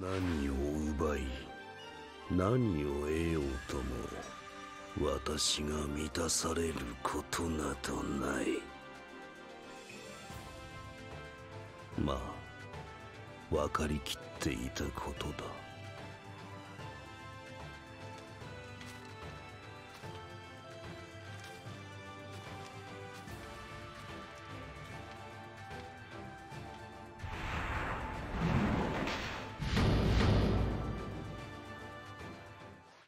何を奪い何を得ようとも私が満たされることなどない。まあ分かりきっていたことだ。